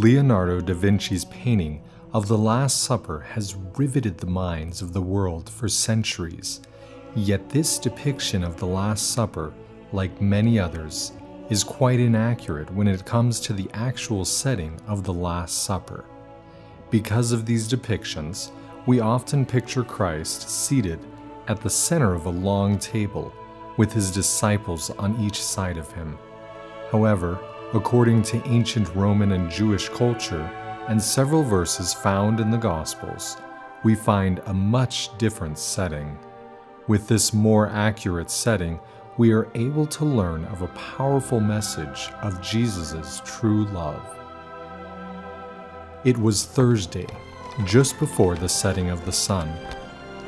Leonardo da Vinci's painting of the Last Supper has riveted the minds of the world for centuries. Yet this depiction of the Last Supper, like many others, is quite inaccurate when it comes to the actual setting of the Last Supper. Because of these depictions, we often picture Christ seated at the center of a long table with his disciples on each side of him. However, according to ancient Roman and Jewish culture and several verses found in the Gospels, we find a much different setting. With this more accurate setting, we are able to learn of a powerful message of Jesus' true love. It was Thursday, just before the setting of the sun.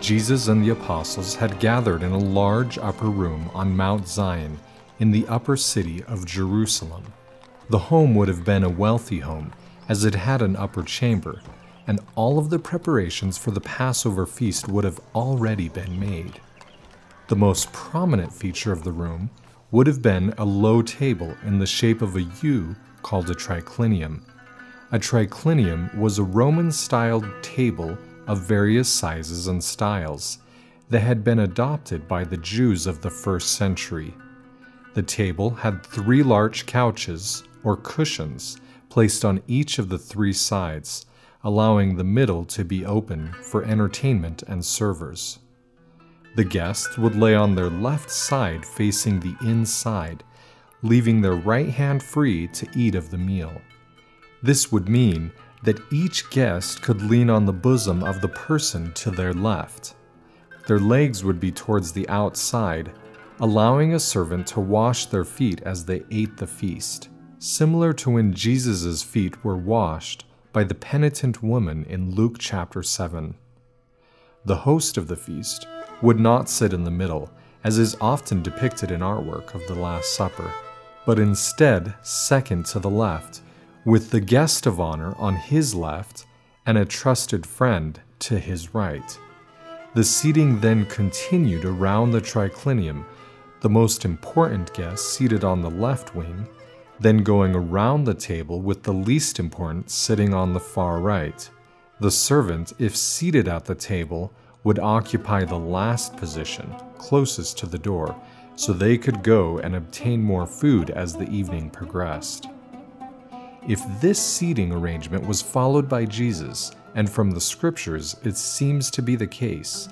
Jesus and the apostles had gathered in a large upper room on Mount Zion in the upper city of Jerusalem. The home would have been a wealthy home, as it had an upper chamber, and all of the preparations for the Passover feast would have already been made. The most prominent feature of the room would have been a low table in the shape of a U called a triclinium. A triclinium was a Roman styled table of various sizes and styles that had been adopted by the Jews of the first century. The table had three large couches, or cushions, placed on each of the three sides, allowing the middle to be open for entertainment and servers. The guests would lay on their left side facing the inside, leaving their right hand free to eat of the meal. This would mean that each guest could lean on the bosom of the person to their left. Their legs would be towards the outside, allowing a servant to wash their feet as they ate the feast, similar to when Jesus' feet were washed by the penitent woman in Luke chapter 7. The host of the feast would not sit in the middle, as is often depicted in artwork of the Last Supper, but instead second to the left, with the guest of honor on his left and a trusted friend to his right. The seating then continued around the triclinium, the most important guest seated on the left wing, then going around the table with the least important sitting on the far right. The servant, if seated at the table, would occupy the last position, closest to the door, so they could go and obtain more food as the evening progressed. If this seating arrangement was followed by Jesus, and from the scriptures it seems to be the case,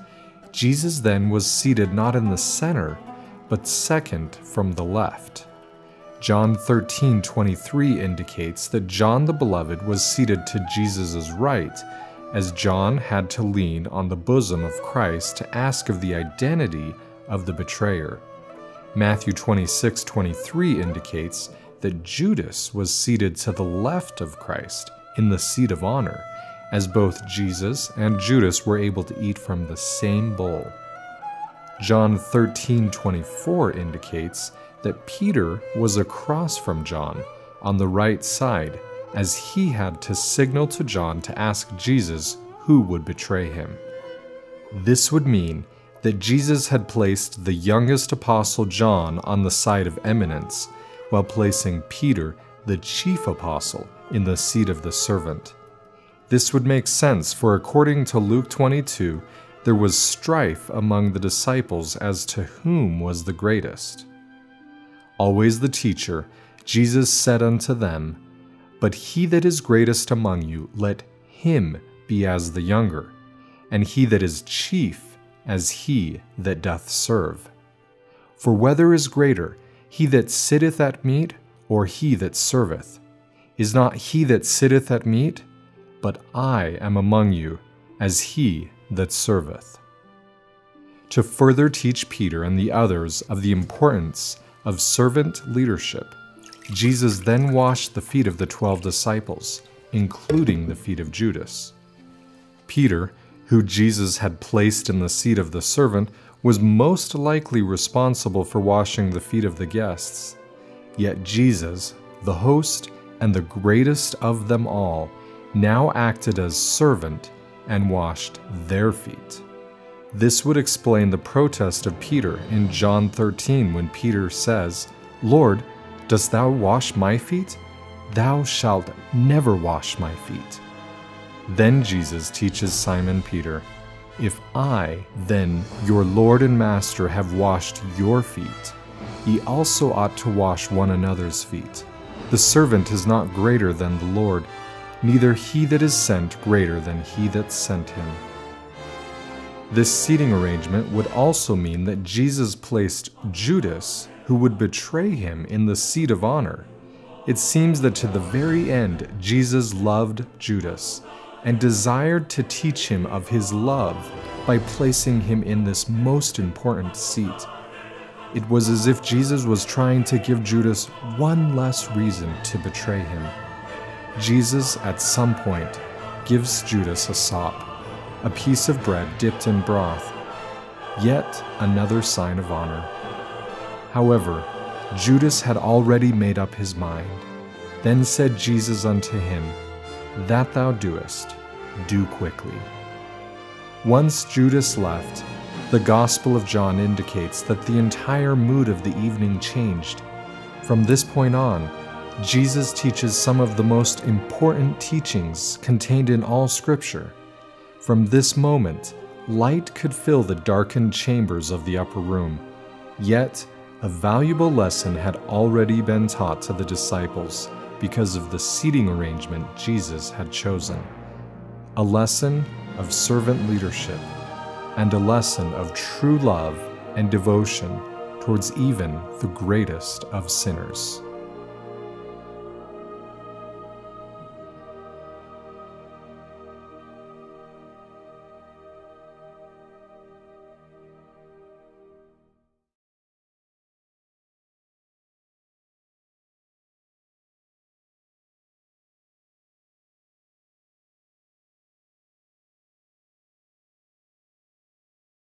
Jesus then was seated not in the center, but second from the left. John 13:23 indicates that John the Beloved was seated to Jesus' right as John had to lean on the bosom of Christ to ask of the identity of the betrayer. Matthew 26:23 indicates that Judas was seated to the left of Christ in the seat of honor, as both Jesus and Judas were able to eat from the same bowl. John 13:24 indicates that Peter was across from John on the right side as he had to signal to John to ask Jesus who would betray him. This would mean that Jesus had placed the youngest apostle John on the side of eminence, while placing Peter, the chief apostle, in the seat of the servant. This would make sense, for according to Luke 22, there was strife among the disciples as to whom was the greatest. Always the teacher, Jesus said unto them, but he that is greatest among you, let him be as the younger, and he that is chief as he that doth serve. For whether is greater, he that sitteth at meat, or he that serveth? Is not he that sitteth at meat? But I am among you as he that serveth. To further teach Peter and the others of the importance of servant leadership, Jesus then washed the feet of the twelve disciples, including the feet of Judas. Peter, who Jesus had placed in the seat of the servant, was most likely responsible for washing the feet of the guests. Yet Jesus, the host and the greatest of them all, now acted as servant and washed their feet. This would explain the protest of Peter in John 13 when Peter says, Lord, Dost thou wash my feet? Thou shalt never wash my feet. Then Jesus teaches Simon Peter, If I, then, your Lord and Master, have washed your feet, ye also ought to wash one another's feet. The servant is not greater than the Lord, neither he that is sent greater than he that sent him. This seating arrangement would also mean that Jesus placed Judas, who would betray him, in the seat of honor. It seems that to the very end, Jesus loved Judas and desired to teach him of his love by placing him in this most important seat. It was as if Jesus was trying to give Judas one less reason to betray him. Jesus, at some point, gives Judas a sop, a piece of bread dipped in broth, yet another sign of honor. However, Judas had already made up his mind. Then said Jesus unto him, That thou doest, do quickly. Once Judas left, the Gospel of John indicates that the entire mood of the evening changed. From this point on, Jesus teaches some of the most important teachings contained in all Scripture. From this moment, light could fill the darkened chambers of the upper room. Yet, a valuable lesson had already been taught to the disciples because of the seating arrangement Jesus had chosen. A lesson of servant leadership and a lesson of true love and devotion towards even the greatest of sinners.